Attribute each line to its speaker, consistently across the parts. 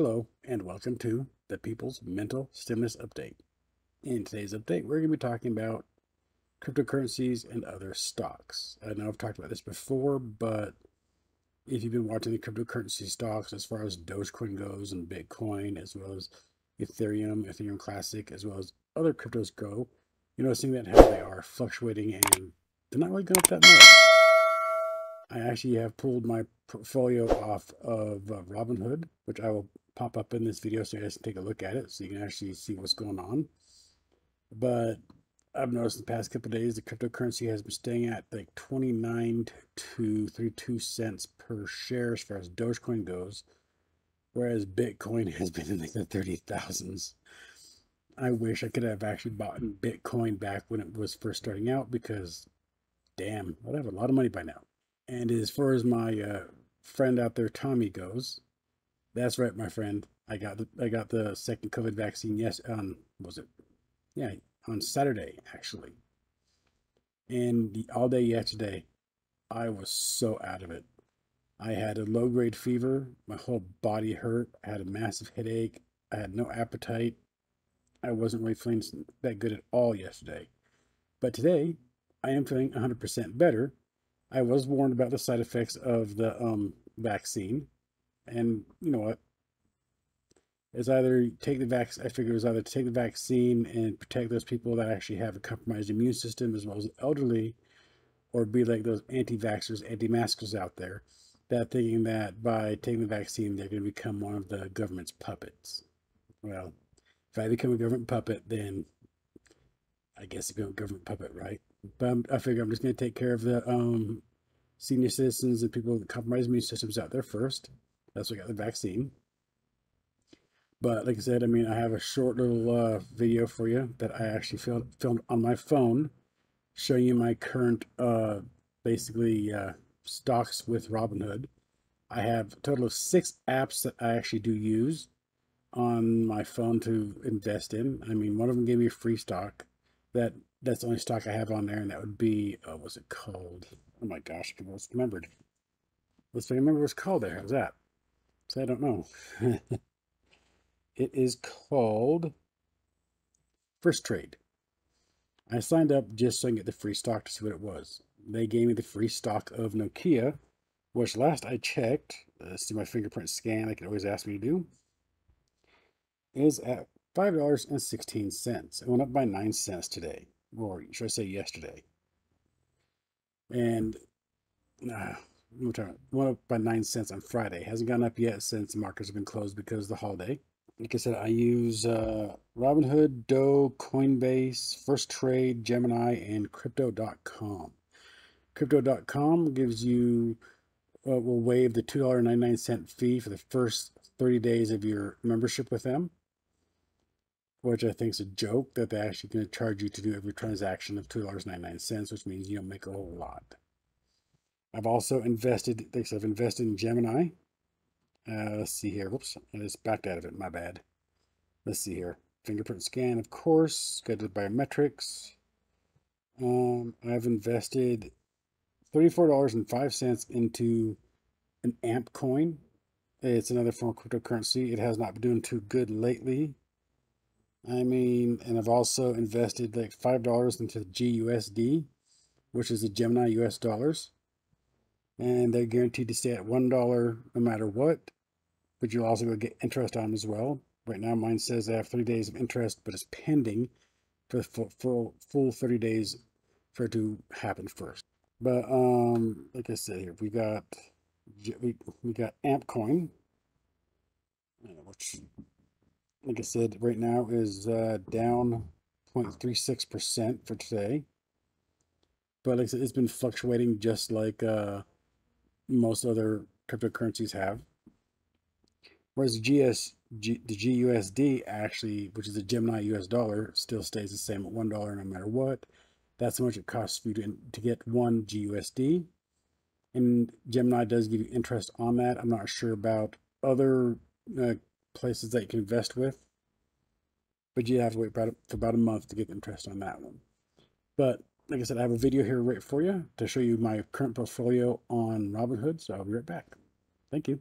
Speaker 1: Hello, and welcome to the People's Mental Stimulus Update. In today's update, we're going to be talking about cryptocurrencies and other stocks. I know I've talked about this before, but if you've been watching the cryptocurrency stocks as far as Dogecoin goes and Bitcoin, as well as Ethereum, Ethereum Classic, as well as other cryptos go, you're noticing that how they are fluctuating and they're not really going up that much. I actually have pulled my portfolio off of uh, Robinhood, which I will pop up in this video so you guys can take a look at it so you can actually see what's going on. But I've noticed in the past couple days the cryptocurrency has been staying at like 29 to 32 cents per share as far as Dogecoin goes, whereas Bitcoin has been in like the 30,000s. I wish I could have actually bought Bitcoin back when it was first starting out because, damn, I'd have a lot of money by now. And as far as my uh, friend out there, Tommy, goes, that's right, my friend. I got the I got the second COVID vaccine. Yes, on was it? Yeah, on Saturday actually. And the, all day yesterday, I was so out of it. I had a low grade fever. My whole body hurt. I had a massive headache. I had no appetite. I wasn't really feeling that good at all yesterday. But today, I am feeling 100% better I was warned about the side effects of the um, vaccine. And you know what? It's either take the vaccine, I figure it was either take the vaccine and protect those people that actually have a compromised immune system as well as the elderly, or be like those anti-vaxxers, anti-maskers out there that thinking that by taking the vaccine, they're going to become one of the government's puppets. Well, if I become a government puppet, then I guess I'm a government puppet, right? But I'm, i figure I'm just going to take care of the um, senior citizens and people with compromised immune systems out there first. That's why I got the vaccine. But like I said, I mean, I have a short little uh, video for you that I actually filmed, filmed on my phone showing you my current, uh, basically, uh, stocks with Robinhood. I have a total of six apps that I actually do use on my phone to invest in. I mean, one of them gave me a free stock that that's the only stock I have on there, and that would be, uh, what's it called? Oh my gosh, I almost remembered. Let's remember what's called there. How's that? So I don't know. it is called Firstrade. I signed up just so I can get the free stock to see what it was. They gave me the free stock of Nokia, which last I checked, uh, see my fingerprint scan, I can always ask me to do, is at $5.16. It went up by 9 cents today, or should I say yesterday. And uh, went up by 9 cents on Friday. Hasn't gone up yet since markets have been closed because of the holiday. Like I said, I use uh, Robinhood, Doe, Coinbase, Firstrade, Gemini, and Crypto.com. Crypto.com gives you, uh, will waive the $2.99 fee for the first 30 days of your membership with them which I think is a joke that they're actually going to charge you to do every transaction of $2.99, which means you don't make a whole lot. I've also invested, thanks, I've invested in Gemini. Uh, let's see here. Whoops, I just backed out of it. My bad. Let's see here. Fingerprint scan, of course. Got the biometrics. Um, I've invested $34.05 into an AMP coin. It's another form of cryptocurrency. It has not been doing too good lately. I mean, and I've also invested like $5 into GUSD, which is the Gemini US dollars. And they're guaranteed to stay at $1 no matter what, but you'll also get interest on them as well. Right now, mine says I have 30 days of interest, but it's pending for the full, full, full 30 days for it to happen first. But um, like I said here, we got we, we got amp coin which like I said, right now is uh, down 0.36% for today. But like I said, it's been fluctuating just like uh, most other cryptocurrencies have. Whereas GS, G, the GUSD actually, which is a Gemini US dollar, still stays the same at $1 no matter what. That's how much it costs you to, to get one GUSD. And Gemini does give you interest on that. I'm not sure about other uh, places that you can invest with. But you have to wait about, for about a month to get interest on that one. But like I said, I have a video here right for you to show you my current portfolio on Robinhood. So I'll be right back. Thank you.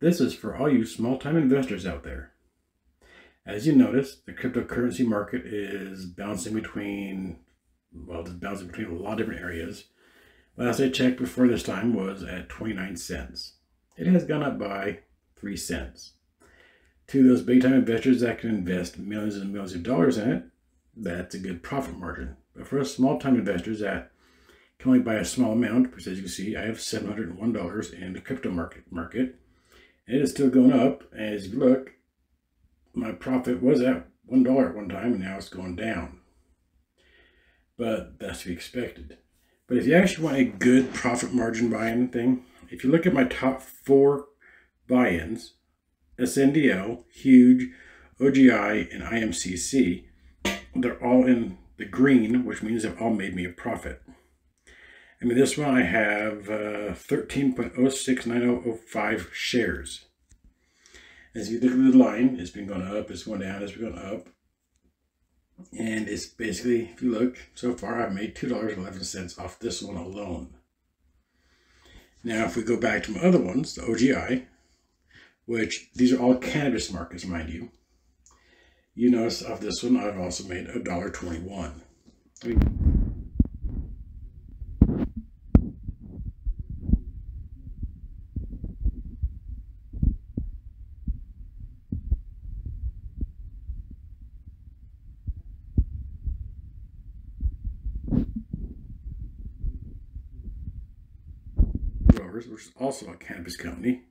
Speaker 1: This is for all you small-time investors out there. As you notice, the cryptocurrency market is bouncing between, well, it's bouncing between a lot of different areas. Last I checked before this time was at 29 cents. It has gone up by 3 cents. To those big time investors that can invest millions and millions of dollars in it, that's a good profit margin. But for us small time investors that can only buy a small amount, because as you can see, I have $701 in the crypto market market. It is still going up. As you look, my profit was at $1 at one time, and now it's going down. But that's to be expected. But if you actually want a good profit margin buy-in thing, if you look at my top four buy-ins, SNDL, Huge, OGI, and IMCC, they're all in the green, which means they've all made me a profit. I mean, this one I have uh, 13.069005 shares. As you look at the line, it's been going up, it's going down, it's been going up. And it's basically, if you look, so far I've made $2.11 off this one alone. Now, if we go back to my other ones, the OGI, which these are all cannabis markets, mind you. You notice of this one, I've also made $1.21. I mean, which is also a cannabis company.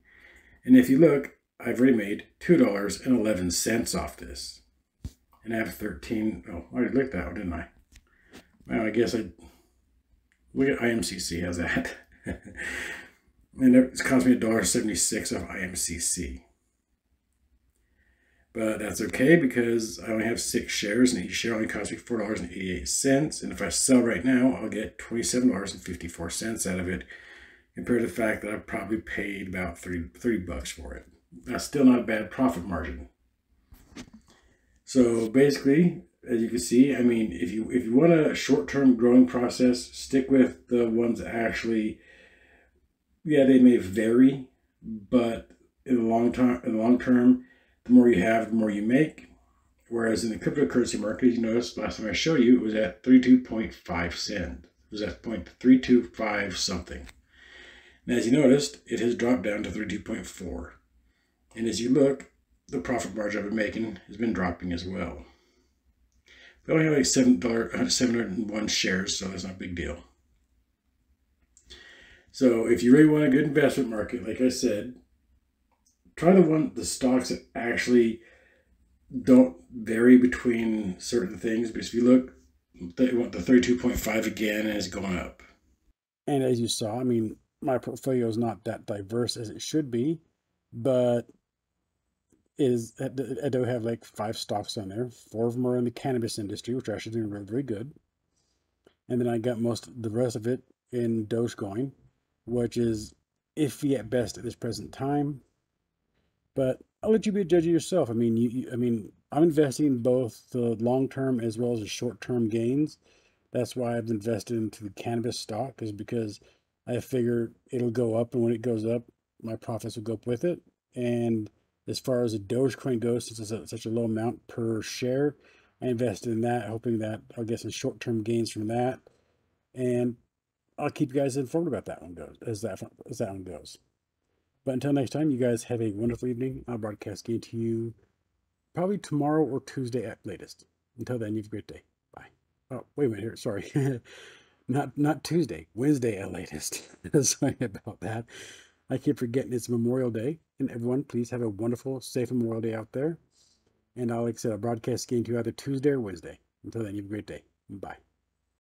Speaker 1: And if you look, I've already made $2.11 off this. And have 13, oh, I already looked that one, didn't I? Well, I guess I, look at IMCC has that. and it's cost me $1.76 of IMCC. But that's okay because I only have six shares and each share only costs me $4.88. And if I sell right now, I'll get $27.54 out of it compared to the fact that I probably paid about 30, 30 bucks for it. That's still not a bad profit margin. So basically, as you can see, I mean, if you if you want a short-term growing process, stick with the ones actually, yeah, they may vary, but in the long term, in the long term, the more you have, the more you make. Whereas in the cryptocurrency market, as you notice last time I showed you, it was at 32.5 cent. It was at 0.325 something. And as you noticed, it has dropped down to 32.4. And as you look, the profit margin I've been making has been dropping as well. We only have like $7, 701 shares, so that's not a big deal. So if you really want a good investment market, like I said, try the one the stocks that actually don't vary between certain things. Because if you look, they want the 32.5 again and it's going up. And as you saw, I mean, my portfolio is not that diverse as it should be, but is I do have like five stocks on there. Four of them are in the cannabis industry, which are actually doing very, very good. And then I got most the rest of it in Dogecoin, which is iffy at best at this present time. But I'll let you be a judge of yourself. I mean, you, you I mean, I'm investing in both the long term as well as the short term gains. That's why I've invested into the cannabis stock, is because I figure it'll go up, and when it goes up, my profits will go up with it. And as far as the Dogecoin goes, since it's a, such a low amount per share, I invested in that, hoping that I'll get some short-term gains from that. And I'll keep you guys informed about that one goes as that as that one goes. But until next time, you guys have a wonderful evening. I'll broadcast game to you probably tomorrow or Tuesday at latest. Until then, you have a great day. Bye. Oh, wait a minute here. Sorry. not not Tuesday, Wednesday at latest. Sorry about that. I keep forgetting it's Memorial Day, and everyone, please have a wonderful, safe Memorial Day out there. And I'll, like I said, I'll broadcast game to you either Tuesday or Wednesday. Until then, you have a great day. Bye.